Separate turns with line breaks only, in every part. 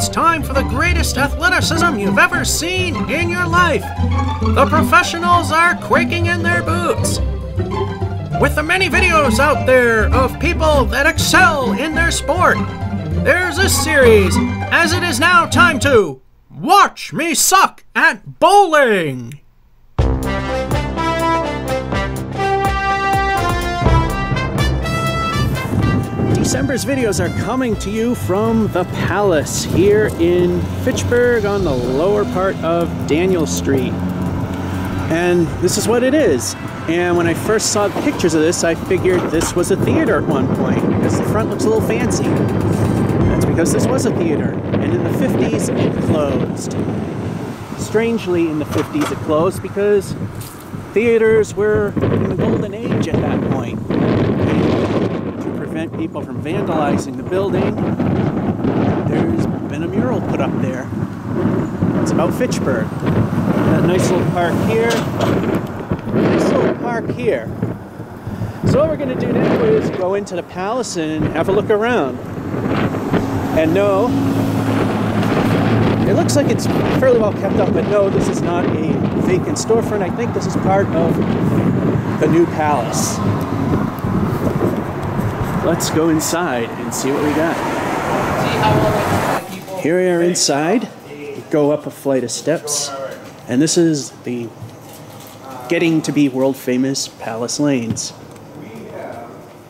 it's time for the greatest athleticism you've ever seen in your life. The professionals are quaking in their boots. With the many videos out there of people that excel in their sport, there's a series, as it is now time to Watch Me Suck at Bowling! December's videos are coming to you from the Palace here in Fitchburg on the lower part of Daniel Street. And this is what it is. And when I first saw pictures of this, I figured this was a theater at one point because the front looks a little fancy. That's because this was a theater. And in the 50s, it closed. Strangely, in the 50s, it closed because theaters were in the golden age at that point prevent people from vandalizing the building, there's been a mural put up there. It's about Fitchburg. That nice little park here. Nice little park here. So what we're going to do now is go into the palace and have a look around. And no, it looks like it's fairly well kept up, but no, this is not a vacant storefront. I think this is part of the new palace. Let's go inside and see what we got. Here we are inside. Go up a flight of steps, and this is the getting to be world famous Palace Lanes.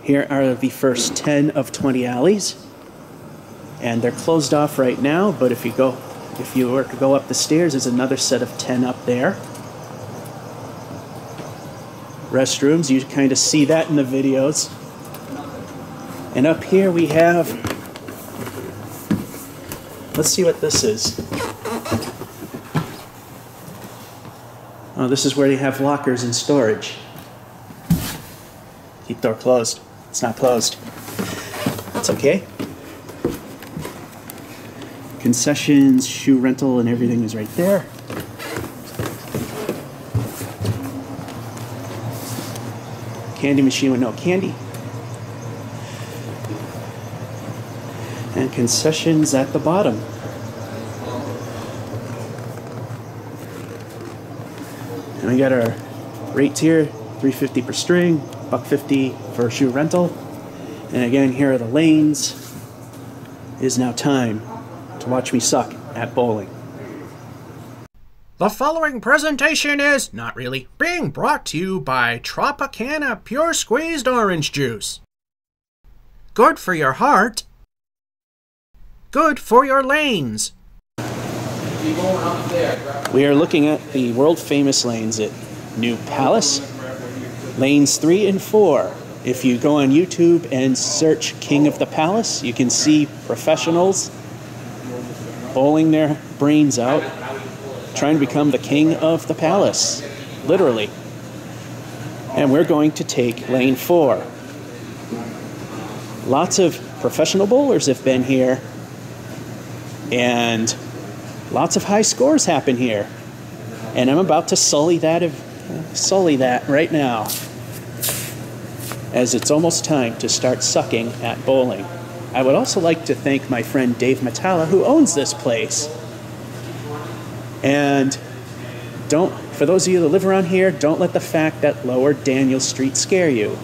Here are the first 10 of 20 alleys, and they're closed off right now, but if you go if you were to go up the stairs, there's another set of 10 up there. Restrooms, you kind of see that in the videos. And up here we have, let's see what this is. Oh, this is where you have lockers and storage. Keep door closed. It's not closed. That's okay. Concessions, shoe rental, and everything is right there. Candy machine with no candy. Concessions at the bottom. And we got our rates here 350 per string, buck 50 for shoe rental. And again, here are the lanes. It is now time to watch me suck at bowling. The following presentation is, not really, being brought to you by Tropicana Pure Squeezed Orange Juice. Good for your heart Good for your lanes. We are looking at the world famous lanes at New Palace, lanes 3 and 4. If you go on YouTube and search King of the Palace, you can see professionals bowling their brains out, trying to become the king of the palace, literally. And we're going to take lane 4. Lots of professional bowlers have been here and lots of high scores happen here. And I'm about to sully that of, sully that right now. As it's almost time to start sucking at bowling. I would also like to thank my friend Dave Mattella who owns this place. And don't for those of you that live around here, don't let the fact that lower Daniel Street scare you.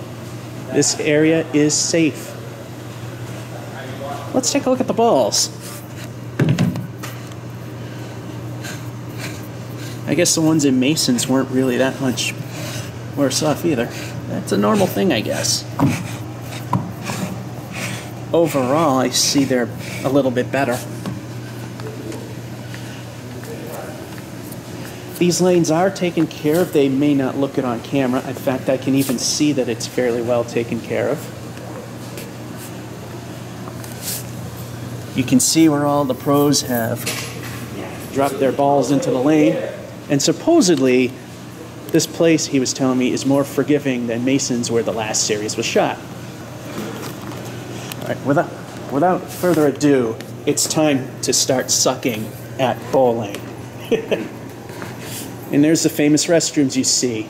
This area is safe. Let's take a look at the balls. I guess the ones in Masons weren't really that much worse off either. That's a normal thing, I guess. Overall, I see they're a little bit better. These lanes are taken care of. They may not look it on camera. In fact, I can even see that it's fairly well taken care of. You can see where all the pros have dropped their balls into the lane. And supposedly, this place, he was telling me, is more forgiving than Masons where the last series was shot. All right, without, without further ado, it's time to start sucking at bowling. and there's the famous restrooms you see.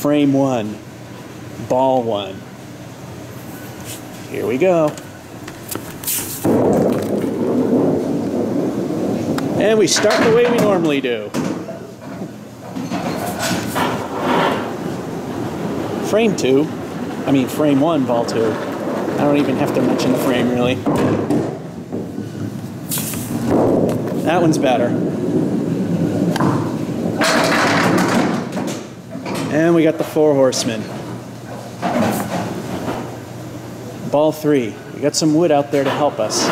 Frame one, ball one. Here we go. And we start the way we normally do. Frame two, I mean frame one, ball two. I don't even have to mention the frame really. That one's better. And we got the four horsemen. Ball three. We got some wood out there to help us.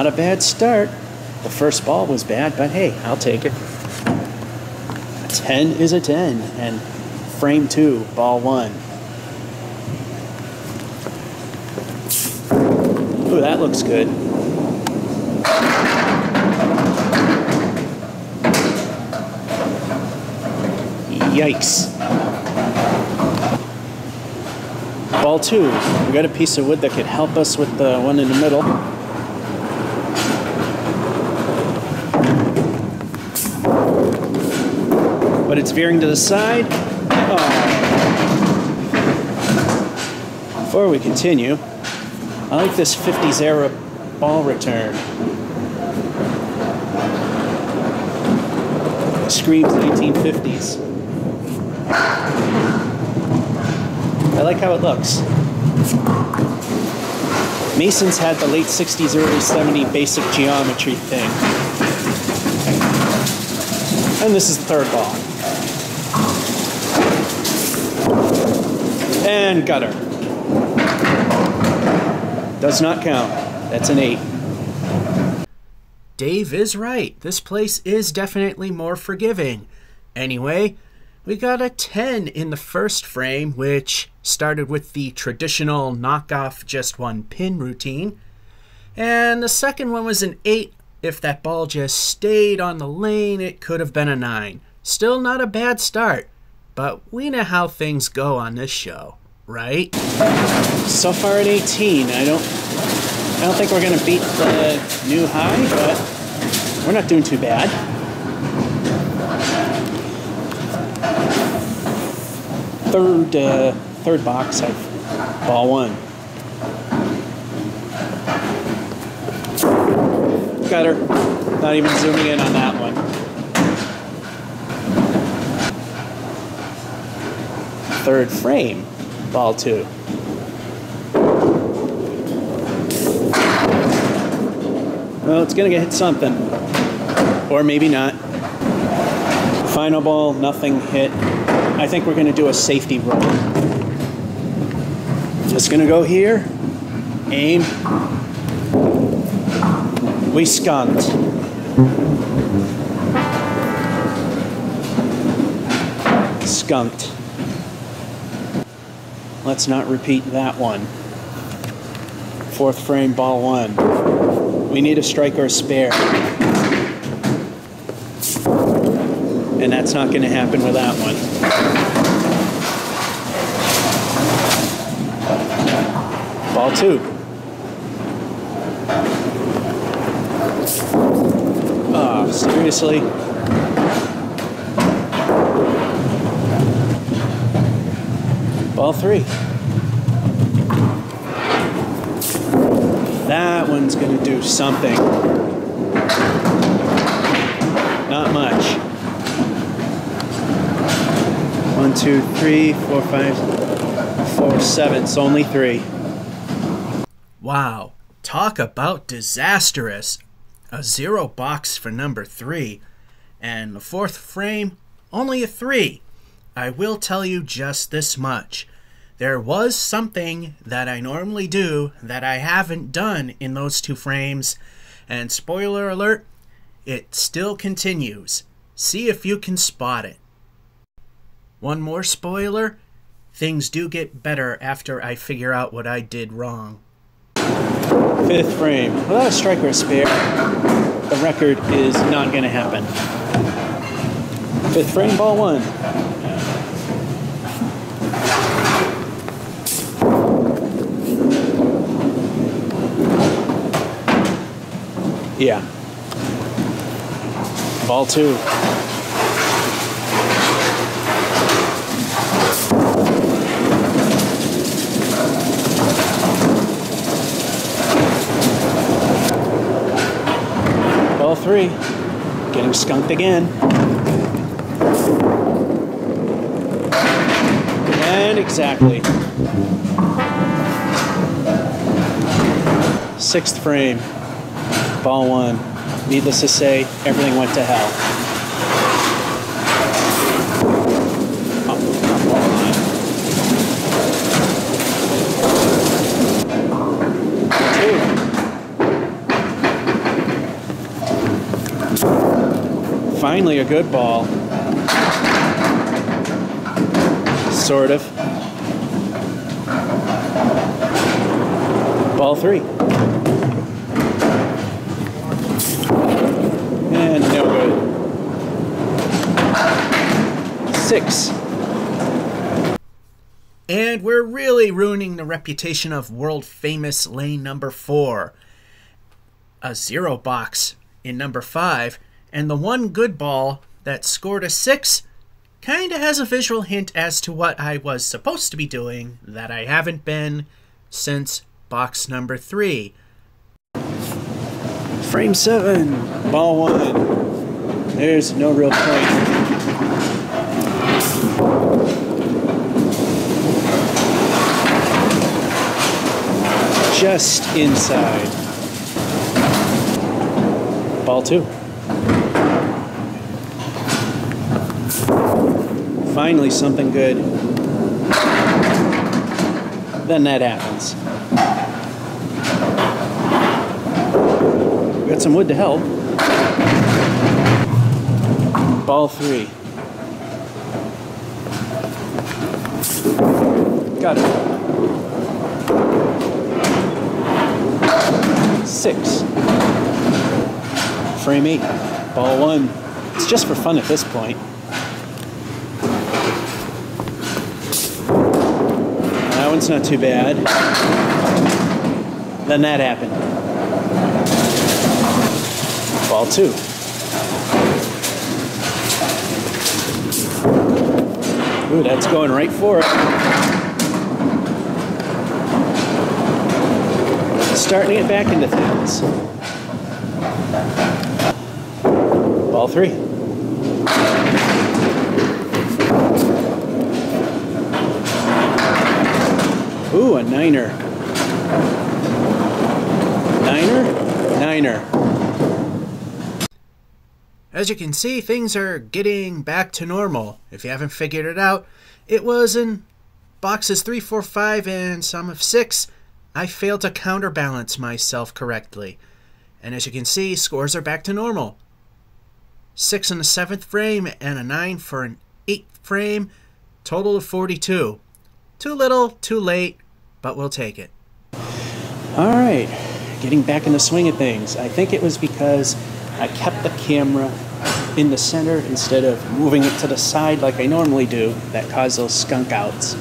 Not a bad start. The first ball was bad, but hey, I'll take it. A 10 is a 10, and frame two, ball one. Ooh, that looks good. Yikes. Ball two. We got a piece of wood that could help us with the one in the middle. But it's veering to the side. Oh. Before we continue, I like this 50s era ball return. Screams 1950s. I like how it looks. Mason's had the late 60s, early 70s basic geometry thing. And this is the third ball. And gutter. Does not count. That's an 8. Dave is right. This place is definitely more forgiving. Anyway, we got a 10 in the first frame, which started with the traditional knockoff just one pin routine. And the second one was an 8. If that ball just stayed on the lane, it could have been a 9. Still not a bad start, but we know how things go on this show, right? So far at 18, I don't I don't think we're to beat the new high, but we're not doing too bad. Third, uh, third box, I ball one. Got her. Not even zooming in on that one. Third frame, ball two. Well, it's to get hit something. Or maybe not. Final ball, nothing hit. I think we're to do a safety roll. Just to go here. Aim. We skunked. Skunked. Let's not repeat that one. Fourth frame, ball one. We need a strike or a spare. And that's not going to happen with that one. Ball two. Oh, seriously? Ball three. That one's going to do something. Not much. One, two, three, four, five, four, seven. It's only three. Wow. Talk about disastrous. A zero box for number three. And the fourth frame, only a three. I will tell you just this much. There was something that I normally do that I haven't done in those two frames, and spoiler alert, it still continues. See if you can spot it. One more spoiler things do get better after I figure out what I did wrong. Fifth frame. Without a striker or spare, the record is not going to happen. Fifth frame, ball one. Yeah. Ball two. Ball three. Getting skunked again. And exactly. Sixth frame. Ball one. Needless to say, everything went to hell. Finally, a good ball. Sort of. Ball three. No good. Six.
And we're really ruining the reputation of world famous lane number four. A zero box in number five, and the one good ball that scored a six kinda has a visual hint as to what I was supposed to be doing that I haven't been since box number three.
Frame seven. Ball one. There's no real point. Just inside. Ball two. Finally, something good. Then that happens. Some wood to help. Ball three. Got it. Six. Frame eight. Ball one. It's just for fun at this point. That one's not too bad. Then that happened. Ball two. Ooh, that's going right for it. Starting it back into things. Ball three. Ooh, a niner. Niner? Niner.
As you can see, things are getting back to normal. If you haven't figured it out, it was in boxes 3, 4, 5, and some of 6. I failed to counterbalance myself correctly. And as you can see, scores are back to normal. 6 in the 7th frame and a 9 for an 8th frame. Total of 42. Too little, too late, but we'll take it.
All right, getting back in the swing of things. I think it was because I kept the camera in the center instead of moving it to the side like I normally do that caused those skunk outs.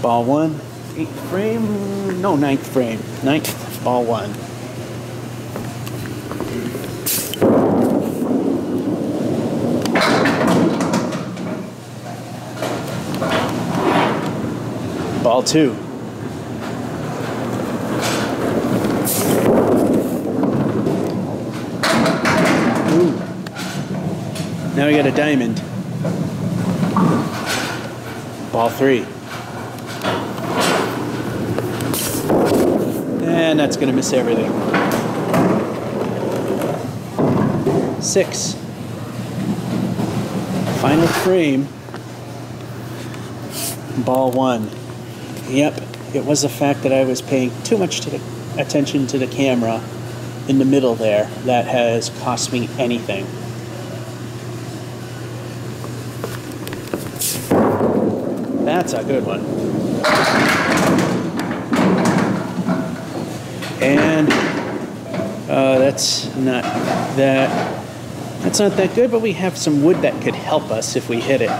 Ball one, eighth frame, no, ninth frame, ninth, ball one. Ball two. Now we got a diamond. Ball three. And that's going to miss everything. Six. Final frame. Ball one. Yep, it was the fact that I was paying too much to attention to the camera in the middle there that has cost me anything. That's a good one. And uh, that's not that. That's not that good, but we have some wood that could help us if we hit it.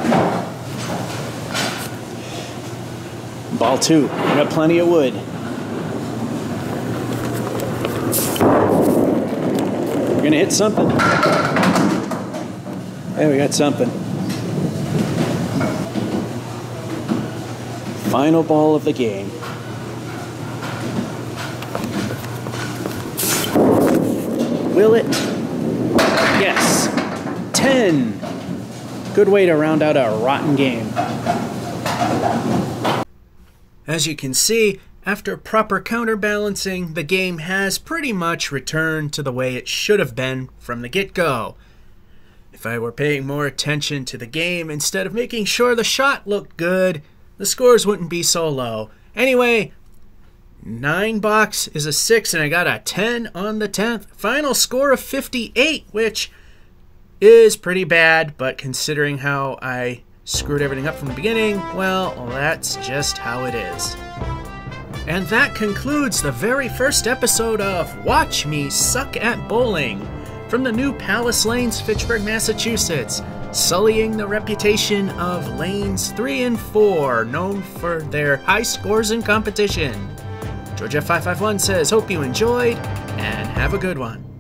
Ball two. We got plenty of wood. We're gonna hit something. There, we got something. Final ball of the game. Will it? Yes.
10. Good way to round out a rotten game.
As you can see, after proper counterbalancing, the game has pretty much returned to the way it should have been from the get go. If I were paying more attention to the game instead of making sure the shot looked good, the scores wouldn't be so low. Anyway, 9 box is a 6, and I got a 10 on the 10th. Final score of 58, which is pretty bad, but considering how I screwed everything up from the beginning, well, that's just how it is. And that concludes the very first episode of Watch Me Suck at Bowling from the new Palace Lanes, Fitchburg, Massachusetts, sullying the reputation of Lanes 3 and 4, known for their high scores in competition. georgef551 says, Hope you enjoyed, and have a good one.